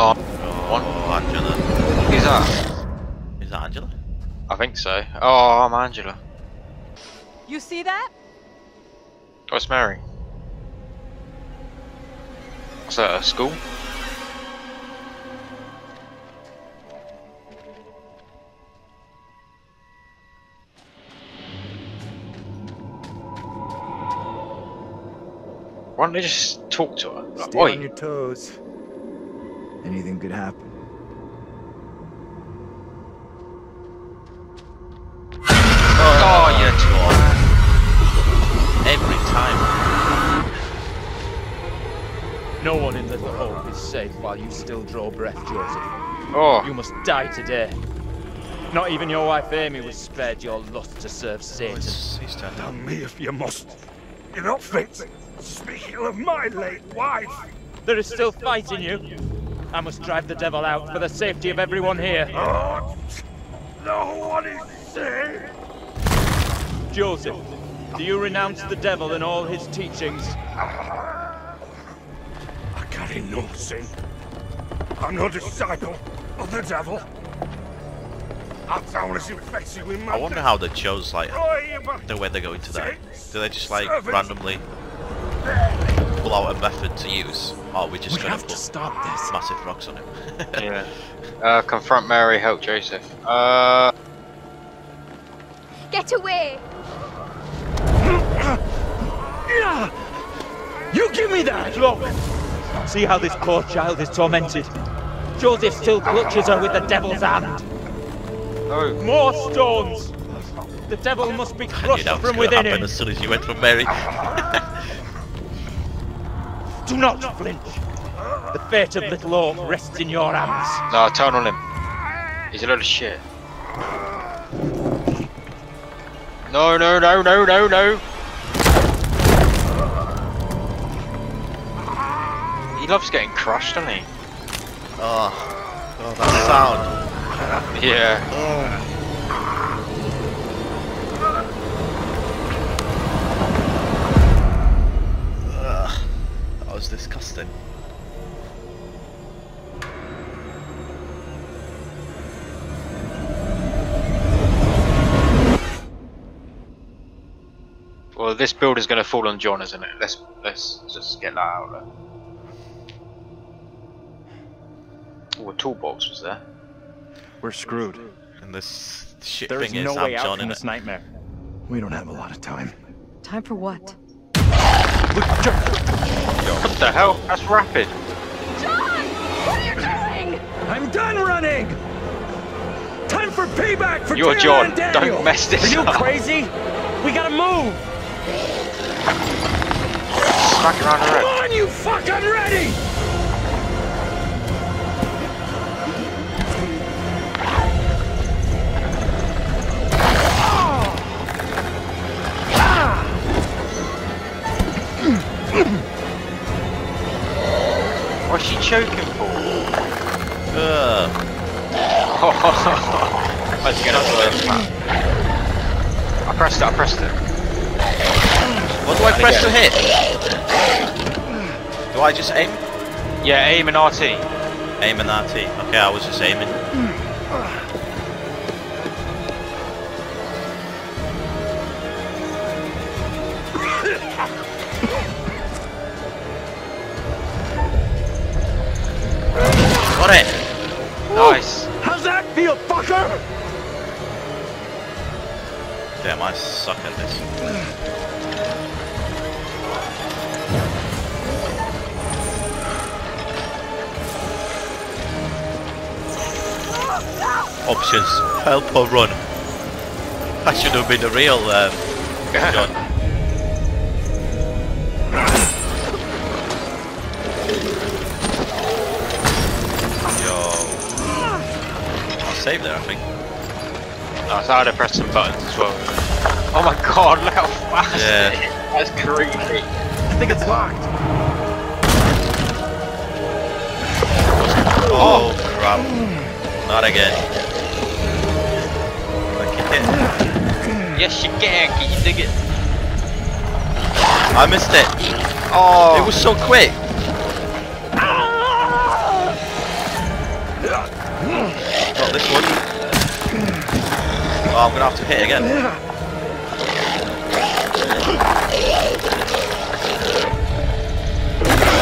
Oh, Oh, Angela. who's that? Is that Angela? I think so. Oh, I'm Angela. You see that? What's Mary? What's that, a school? Why don't they just talk to her? Like, Stay Oi, on your toes. Anything could happen. oh, yeah, Every time. No one in Little Hope is safe while you still draw breath, Joseph. Oh, You must die today. Not even your wife Amy was spared your lust to serve Oh, Satan. he's, he's turned Tell me if you must. You're not fit. Speaking of my late wife. There is still fight in you. I must drive the devil out for the safety of everyone here. Oh, no one is safe. Joseph, do you renounce the devil and all his teachings? I carry no sin. I'm no disciple of the devil. That's how it's infected with my I wonder how they chose like the way they go into that. Do they just like randomly pull out a method to use? Or we just We gonna have to put stop this. massive rocks on him? yeah. Uh, confront Mary, help Joseph. Uh, Get away! You give me that! Look! See how this poor child is tormented. Joseph still clutches her with the devil's hand. no. More stones! The devil must be I knew crushed that was from gonna within happen him. as soon as you went from Mary. Do not flinch. The fate of Little Hope rests in your hands. No, turn on him. He's a load of shit. No, no, no, no, no, no. He loves getting crushed, doesn't he? oh, oh, that sound. Yeah. Ugh, this build is going to fall on John, isn't it? Let's let's just get that out there. Oh, a toolbox was there. We're screwed. And this shit There is thing no is way I'm out John from in this it. nightmare. We don't have a lot of time. Time for what? What the hell? That's rapid. John! What are you doing? I'm done running! Time for payback for You're Tara John. and Daniel! Don't mess this up. Are you up. crazy? We gotta move! Smack around the Come on, you fuck! I'm ready! What's she choking for? Ugh. Let's get up to I pressed it, I pressed it. What do I press to hit? Do I just aim? Yeah, aim and RT. Aim and RT. Okay, I was just aiming. Got it! Nice. How's that feel, fucker? Damn, I suck at this. Options, help or run. That should have been a real um, John. Yo. I'll save there, I think. Oh, so I had to press some buttons as well. Oh my god, look how fast Yeah. it is. That's creepy. I think it's locked. Oh, crap. Not again. Yes, you can. Can you dig it? I missed it. Oh, It was so quick. Not this one. Oh, I'm gonna have to hit again.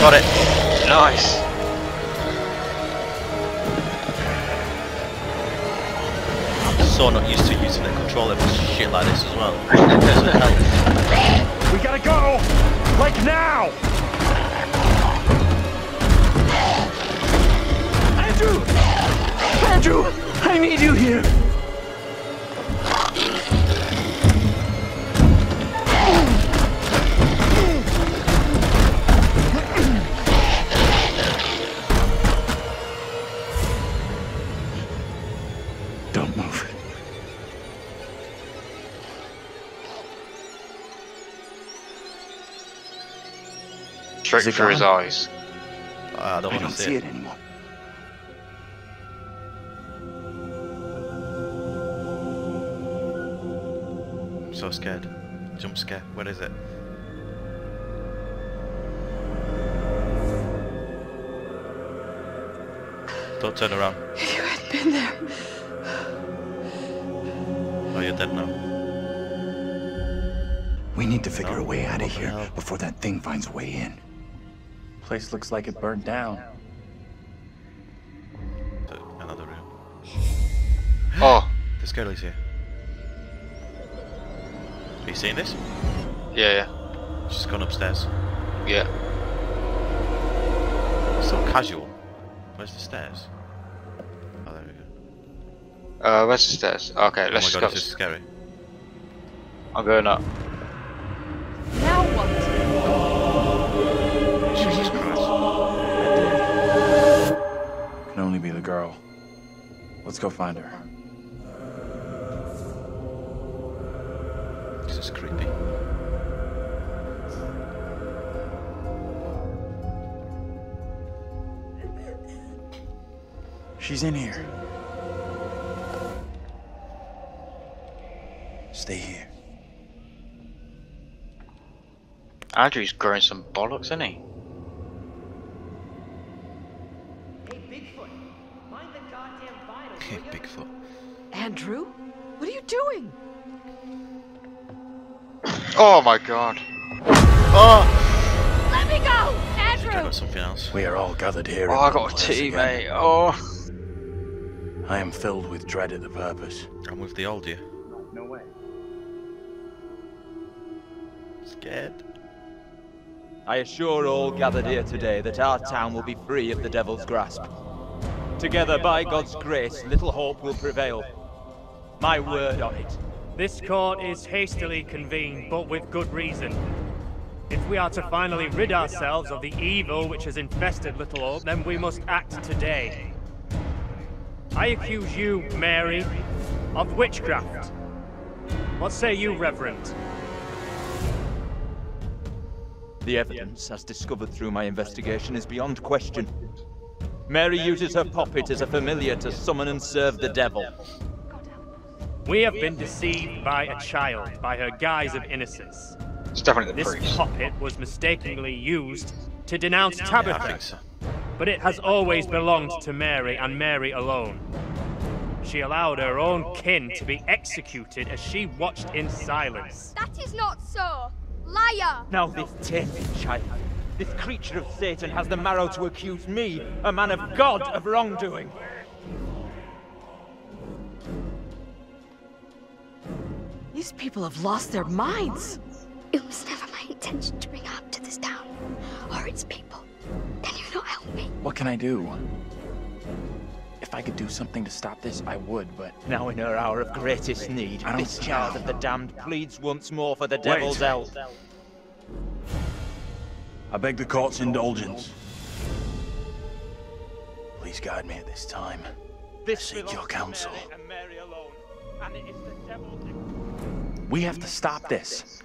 Got it. Nice. So not used to using a controller for shit like this as well. We gotta go! Like now! Andrew! Andrew! I need you here! It through his gone? eyes. I don't I want don't to see it anymore. I'm so scared. Jump scare. Where is it? Don't turn around. If you had been there. Oh, you're dead now. We need to figure No, a way out of here hell? before that thing finds a way in. Place looks like it burned down. Another room. Oh, This girl is here. Have you seen this? yeah, yeah, She's gone upstairs. yeah. So casual. Where's the stairs? Oh, there we go. Uh, where's the stairs? Okay, let's oh my god, go. this is scary. I'm going up. Girl. Let's go find her. This is creepy. She's in here. Stay here. Andrew's growing some bollocks, isn't he? Andrew? What are you doing? Oh my god. Oh! Let me go! I Andrew! got something else. We are all gathered here. Oh, I got a tea, mate. Oh. I am filled with dread at the purpose. I'm with the old you. No way. Scared. I assure all gathered here today that our town will be free of the devil's grasp. Together, by God's grace, little hope will prevail. My word on it. This court is hastily convened, but with good reason. If we are to finally rid ourselves of the evil which has infested Little Hope, then we must act today. I accuse you, Mary, of witchcraft. What say you, Reverend? The evidence, as discovered through my investigation, is beyond question. Mary uses her puppet as a familiar to summon and serve the devil. We have been deceived by a child, by her guise of innocence. It's definitely the This priest. puppet was mistakenly used to denounce Yeah, I Tabitha. think so. But it has always belonged to Mary and Mary alone. She allowed her own kin to be executed as she watched in silence. That is not so! Liar! Now this tainted child, this creature of Satan has the marrow to accuse me, a man of God, of wrongdoing. These people have lost their minds. It was never my intention to bring harm to this town or its people. Can you not help me? What can I do? If I could do something to stop this, I would, but Now in her hour of greatest need, this child how. of the damned pleads once more for the devil's help. I beg the court's indulgence. Please guide me at this time. This seek your counsel. Mary and Mary alone, and We have to stop this.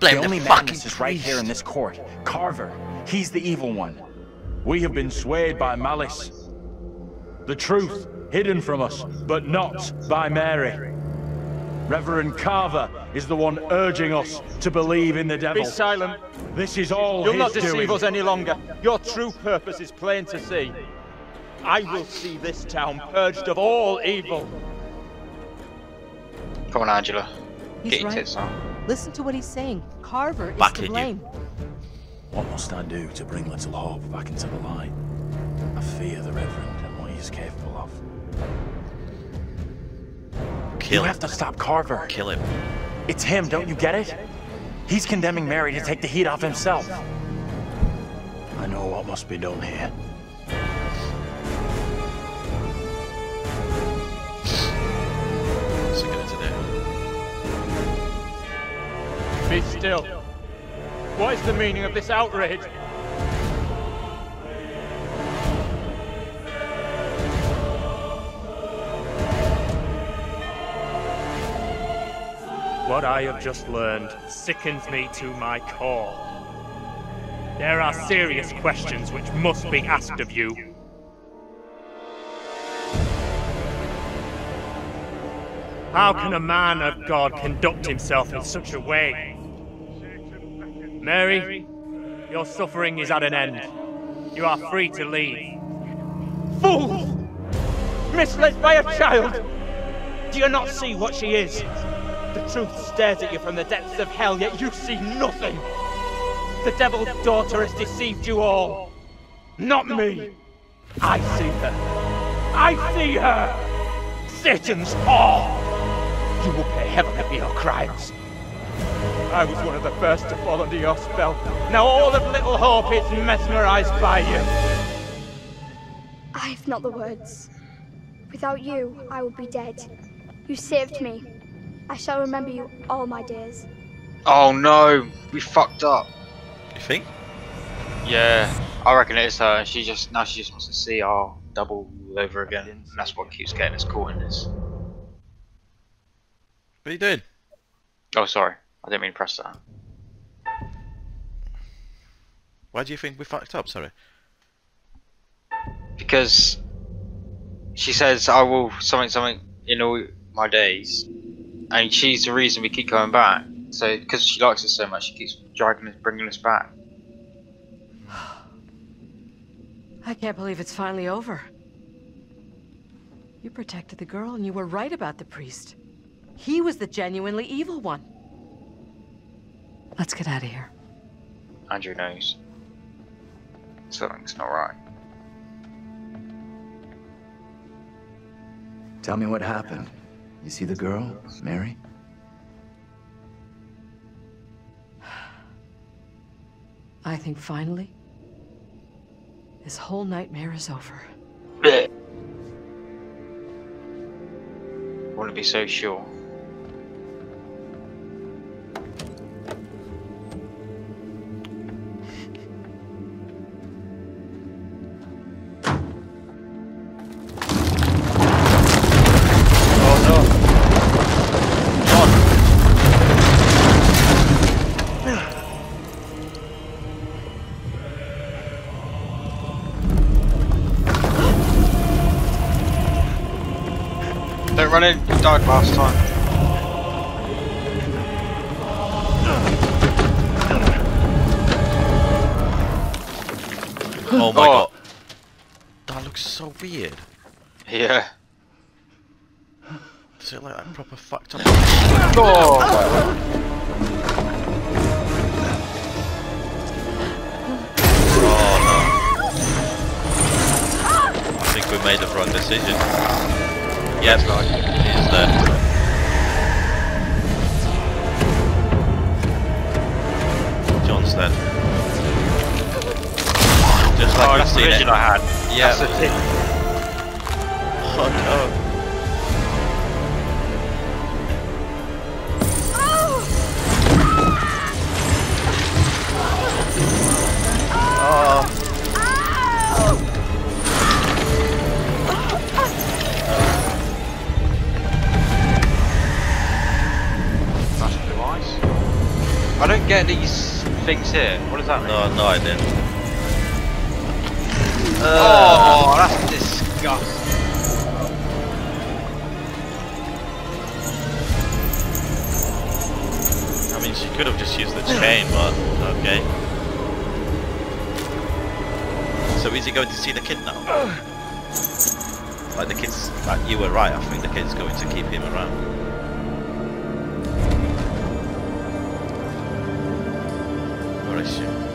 Blame the only the fucking madness is right here in this court. Carver, he's the evil one. We have been swayed by malice. The truth hidden from us, but not by Mary. Reverend Carver is the one urging us to believe in the devil. Be silent. This is all You'll his not deceive doing. us any longer. Your true purpose is plain to see. I will see this town purged of all evil. Come on, Angela. He's Get right. Listen to what he's saying. Carver is to in you. blame. What must I do to bring Little Hope back into the light? I fear the Reverend and what he's capable of. Kill you him. have to stop Carver. Kill him. It's him, don't you get it? He's condemning Mary to take the heat off himself. I know what must be done here. Be still. What is the meaning of this outrage? What I have just learned sickens me to my core. There are serious questions which must be asked of you. How can a man of God conduct himself in such a way? Mary, your suffering is at an end. You are free to leave. Fool! Misled by a child! Do you not see what she is? The truth stares at you from the depths of hell, yet you see nothing! The devil's daughter has deceived you all! Not me! I see her! I see her! Satan's whore! You will pay heavily for your crimes. I was one of the first to fall under your spell. Now all of Little Hope is mesmerized by you. I've not the words. Without you, I would be dead. You saved me. I shall remember you all my days. Oh no, we fucked up. You think? Yeah, I reckon it is her. She just now she just wants to see our double all over again. And that's what keeps getting us caught in this. What are you doing? Oh, sorry, I didn't mean to press that. Why do you think we fucked up? Sorry. Because she says I will something something in all my days, and she's the reason we keep coming back. So because she likes us so much, she keeps dragging us, bringing us back. I can't believe it's finally over. You protected the girl and you were right about the priest. He was the genuinely evil one. Let's get out of here. Andrew knows something's not right. Tell me what happened. You see the girl, Mary? I think finally, this whole nightmare is over. I want to be so sure. Don't run in, you died last time. Oh my Oh. god. That looks so weird. Yeah. Does it look like proper fucked up? Oh, I think we made the wrong decision. It is there. John's dead. Just like oh that's the seen it. I had. Yeah. That's the thing. Oh no. Things here. What does that mean? No, no, I didn't. Oh, uh. that's disgusting. I mean, she could have just used the hmm. chain, but okay. So is he going to see the kid now? Like the kids, like you were right. I think the kid's going to keep him around. Where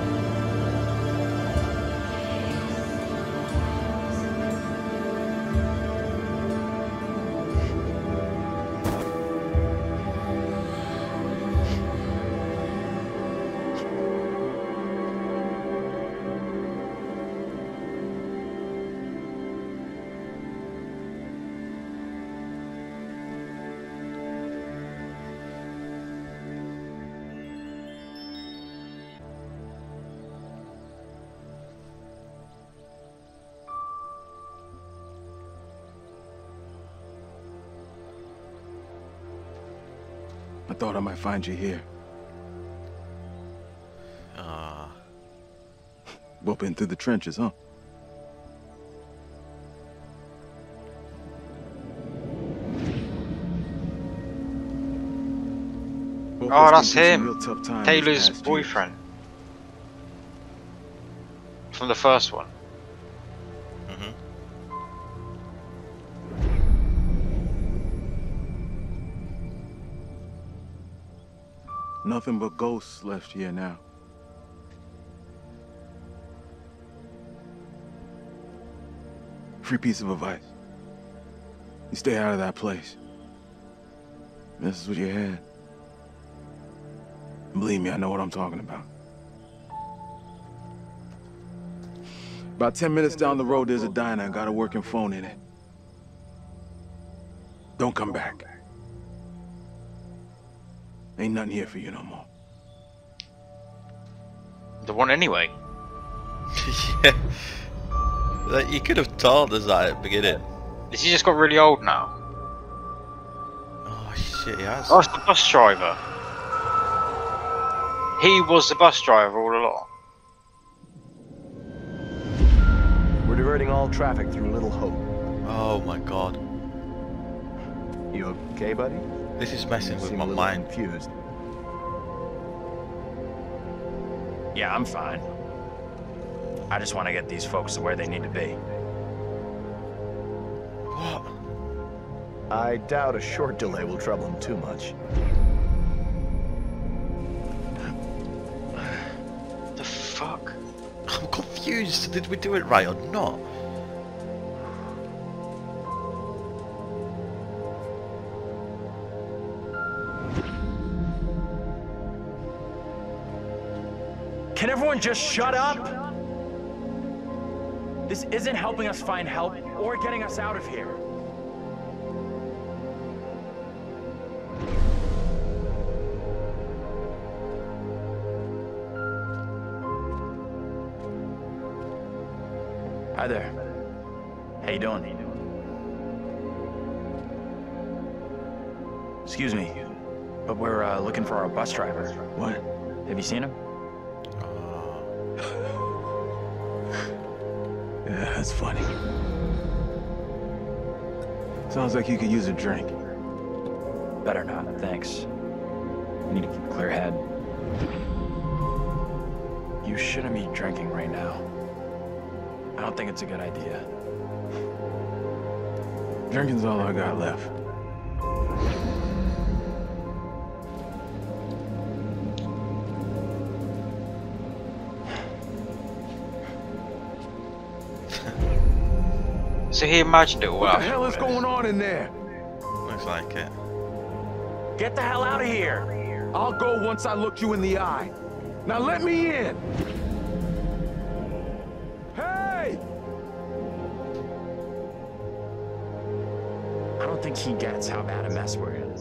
thought I might find you here. Ah, Whooping through the trenches, huh? Oh, that's been through some him. real tough times these Taylor's boyfriend. From the first one. Nothing but ghosts left here now. Free piece of advice. You stay out of that place. This is what you had. Believe me, I know what I'm talking about. About 10 minutes down the road, there's a diner and got a working phone in it. Don't come back. Ain't nothing here for you no more. The one anyway. yeah. Like, you could have told us that at the beginning. Has he just got really old now? Oh shit, he has. Oh, it's the bus driver. He was the bus driver all along. We're diverting all traffic through Little Hope. Oh my god. You okay, buddy? This is messing with my mind. confused. Yeah, I'm fine. I just want to get these folks to where they need to be. What? I doubt a short delay will trouble them too much. The fuck? I'm confused. Did we do it right or not? Can everyone just shut up? This isn't helping us find help or getting us out of here. Hi there. How you doing? Excuse me, but we're uh, looking for our bus driver. What? Have you seen him? Yeah, that's funny. Sounds like you could use a drink. Better not, thanks. I need to keep a clear head. You shouldn't be drinking right now. I don't think it's a good idea. Drinking's all I got left. So he imagined it all What the hell is going on in there? Looks like it. Get the hell out of here! I'll go once I look you in the eye. Now let me in! Hey! I don't think he gets how bad a mess we're in.